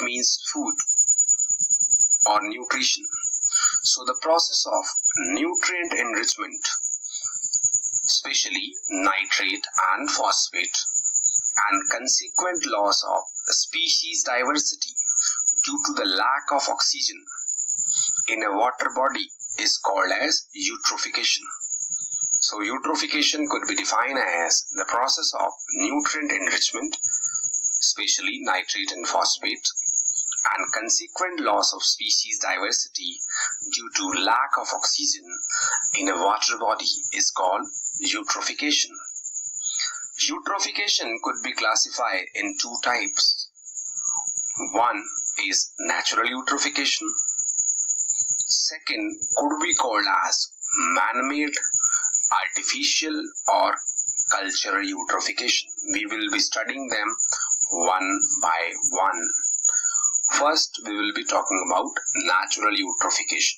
means food or nutrition. So the process of nutrient enrichment, especially nitrate and phosphate, and consequent loss of species diversity due to the lack of oxygen in a water body is called as eutrophication. So eutrophication could be defined as the process of nutrient enrichment, especially nitrate and phosphate, and consequent loss of species diversity due to lack of oxygen in a water body is called eutrophication. Eutrophication could be classified in two types. One is natural eutrophication. Second could be called as man-made, artificial or cultural eutrophication. We will be studying them one by one. First, we will be talking about natural eutrophication.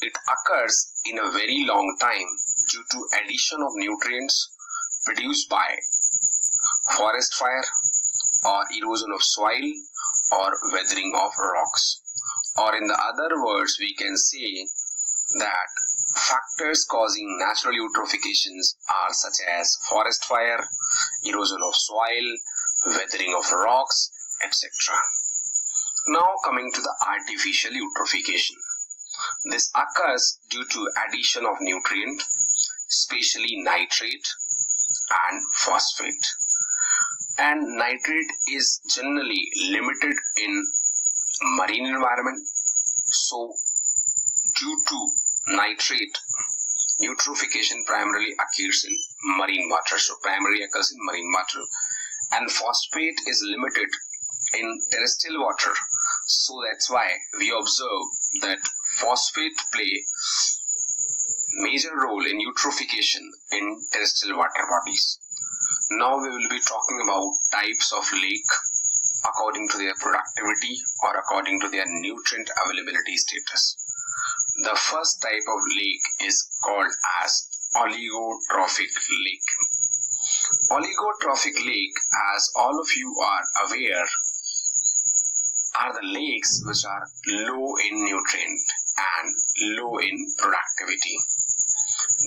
It occurs in a very long time due to addition of nutrients produced by forest fire or erosion of soil or weathering of rocks. Or in the other words, we can say that factors causing natural eutrophications are such as forest fire, erosion of soil, weathering of rocks, etc. Now coming to the artificial eutrophication. This occurs due to addition of nutrient, especially nitrate and phosphate. And nitrate is generally limited in marine environment. So due to nitrate, eutrophication primarily occurs in marine water. So primarily occurs in marine water. And phosphate is limited in terrestrial water. So that's why we observe that phosphate play major role in eutrophication in terrestrial water bodies. Now we will be talking about types of lake according to their productivity or according to their nutrient availability status. The first type of lake is called as oligotrophic lake. Oligotrophic lake, as all of you are aware, are the lakes which are low in nutrient and low in productivity.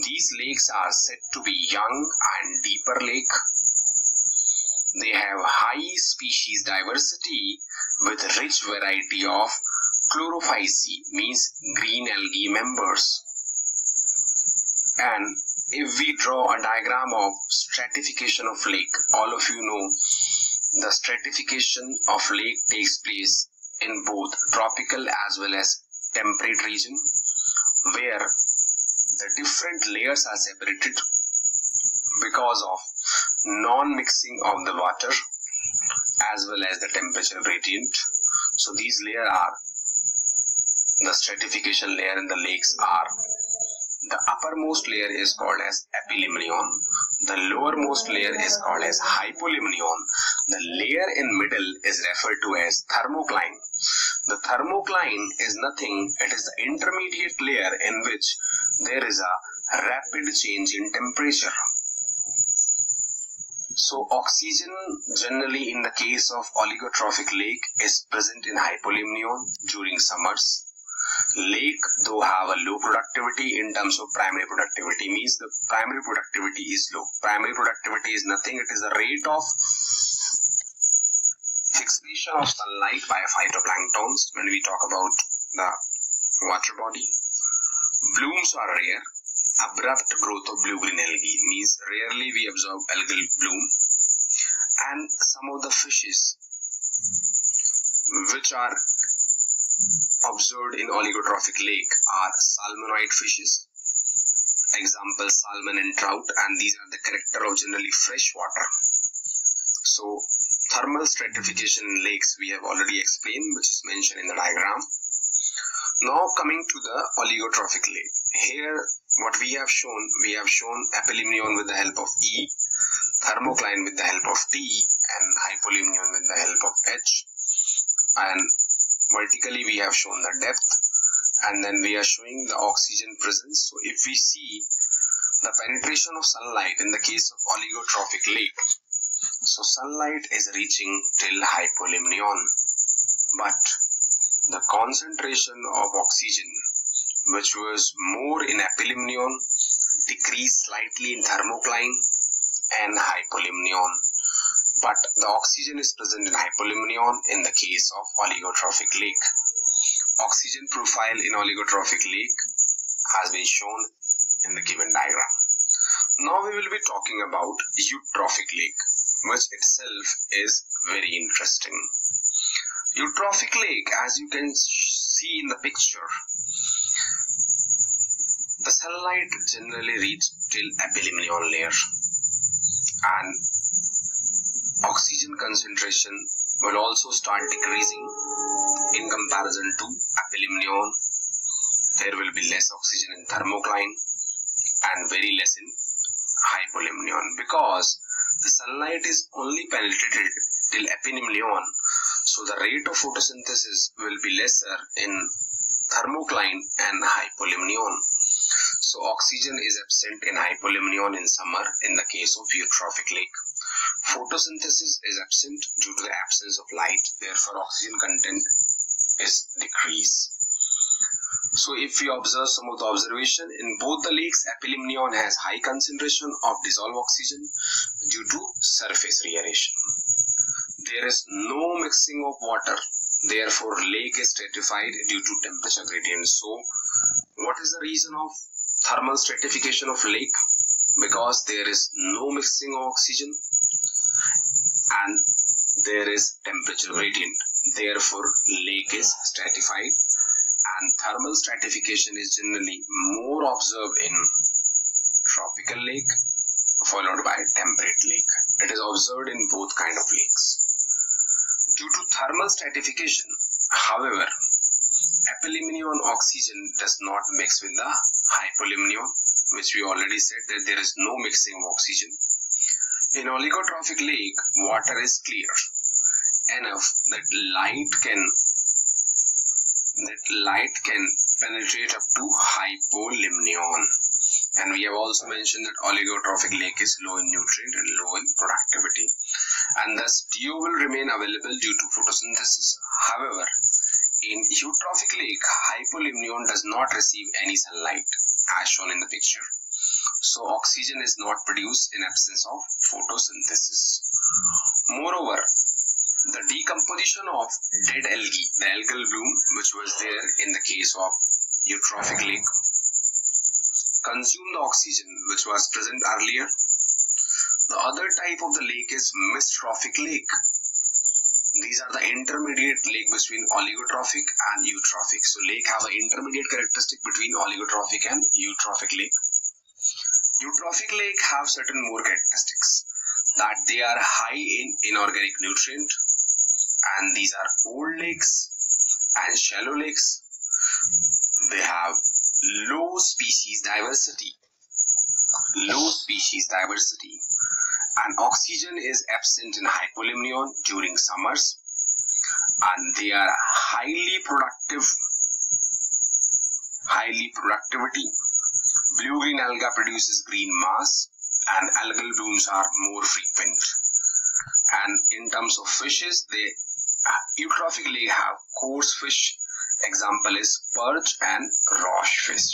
These lakes are said to be young and deeper lake. They have high species diversity with rich variety of chlorophyceae means green algae members. And if we draw a diagram of stratification of lake, all of you know the stratification of lake takes place in both tropical as well as temperate region where the different layers are separated because of non-mixing of the water as well as the temperature gradient. So these layers are the stratification layer in the lakes are the uppermost layer is called as epilimnion. The lowermost layer is called as hypolimnion. The layer in middle is referred to as thermocline. The thermocline is nothing, it is the intermediate layer in which there is a rapid change in temperature. So oxygen generally in the case of oligotrophic lake is present in hypolimnion during summers. Lake though have a low productivity in terms of primary productivity means the primary productivity is low. Primary productivity is nothing, it is the rate of excretion of sunlight by phytoplanktons when we talk about the water body. Blooms are rare. Abrupt growth of blue-green algae means rarely we observe algal bloom. And some of the fishes which are observed in oligotrophic lake are salmonoid fishes. Example salmon and trout and these are the character of generally fresh water. So thermal stratification in lakes we have already explained which is mentioned in the diagram. Now coming to the oligotrophic lake. Here what we have shown, we have shown epilimnion with the help of E, thermocline with the help of T and hypolimnion with the help of H and vertically we have shown the depth and then we are showing the oxygen presence. So if we see the penetration of sunlight in the case of oligotrophic lake, so sunlight is reaching till hypolimnion but the concentration of oxygen which was more in epilimnion decreased slightly in thermocline and hypolimnion but the oxygen is present in hypolimnion in the case of oligotrophic lake oxygen profile in oligotrophic lake has been shown in the given diagram. Now we will be talking about eutrophic lake which itself is very interesting. Eutrophic lake as you can see in the picture the sunlight generally reaches till epilimnion layer and oxygen concentration will also start decreasing in comparison to epilimnion. There will be less oxygen in thermocline and very less in hypolimnion because the sunlight is only penetrated till epilimnion so the rate of photosynthesis will be lesser in thermocline and hypolimnion. So oxygen is absent in hypolimnion in summer in the case of eutrophic lake. Photosynthesis is absent due to the absence of light, therefore oxygen content is decreased. So if we observe some of the observation in both the lakes, epilimnion has high concentration of dissolved oxygen due to surface reaeration. There is no mixing of water, therefore lake is stratified due to temperature gradient. So what is the reason of thermal stratification of lake because there is no mixing of oxygen and there is temperature gradient therefore lake is stratified and thermal stratification is generally more observed in tropical lake followed by temperate lake. It is observed in both kind of lakes. Due to thermal stratification however epilimnion oxygen does not mix with the hypolimnion which we already said that there is no mixing of oxygen in oligotrophic lake water is clear enough that light can that light can penetrate up to hypolimnion. And we have also mentioned that oligotrophic lake is low in nutrient and low in productivity. And thus DO will remain available due to photosynthesis. However in eutrophic lake, hypolimnion does not receive any sunlight as shown in the picture. So oxygen is not produced in absence of photosynthesis. Moreover, the decomposition of dead algae, the algal bloom which was there in the case of eutrophic lake, consumed the oxygen which was present earlier. The other type of the lake is mesotrophic lake these are the intermediate lake between oligotrophic and eutrophic. So lake have an intermediate characteristic between oligotrophic and eutrophic lake. Eutrophic lake have certain more characteristics that they are high in inorganic nutrient and these are old lakes and shallow lakes. They have low species diversity. Low species diversity and oxygen is absent in hypolimnion during summers and they are highly productive highly productivity blue green alga produces green mass and algal blooms are more frequent and in terms of fishes they uh, eutrophically have coarse fish example is perch and roach fish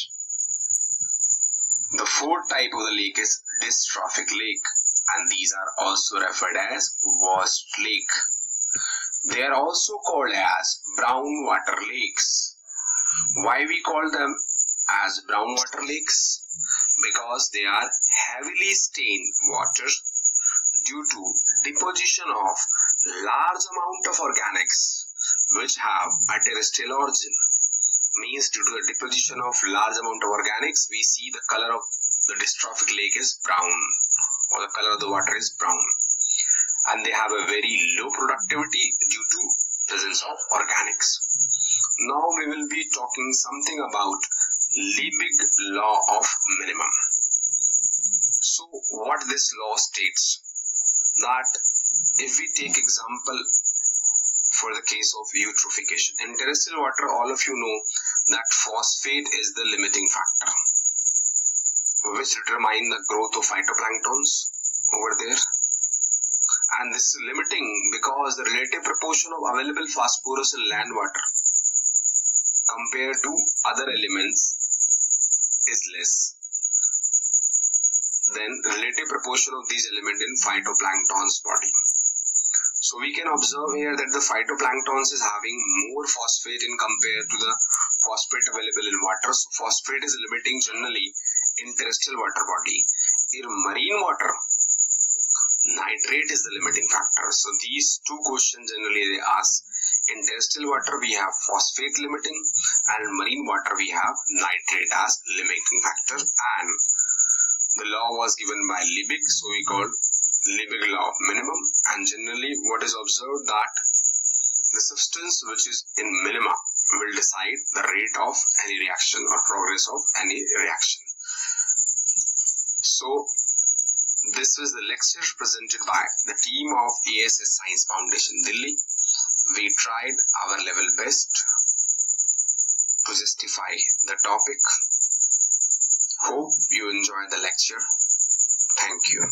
the fourth type of the lake is dystrophic lake and these are also referred as washed lake. They are also called as brown water lakes. Why we call them as brown water lakes? Because they are heavily stained water due to deposition of large amount of organics which have a terrestrial origin means due to the deposition of large amount of organics we see the color of the dystrophic lake is brown or the color of the water is brown and they have a very low productivity due to presence of organics. Now we will be talking something about Liebig law of minimum. So what this law states that if we take example for the case of eutrophication in terrestrial water all of you know that phosphate is the limiting factor which determine the growth of phytoplanktons over there and this is limiting because the relative proportion of available phosphorus in land water compared to other elements is less than relative proportion of these elements in phytoplankton's body. So we can observe here that the phytoplanktons is having more phosphate in compared to the phosphate available in water. So phosphate is limiting generally in terrestrial water body. In marine water, nitrate is the limiting factor. So these two questions generally they ask. In terrestrial water we have phosphate limiting and marine water we have nitrate as limiting factor and the law was given by Liebig so we called Liebig law of minimum and generally what is observed that the substance which is in minima will decide the rate of any reaction or progress of any reaction. So this was the lecture presented by the team of ASS Science Foundation Delhi. We tried our level best to justify the topic. Hope you enjoy the lecture. Thank you.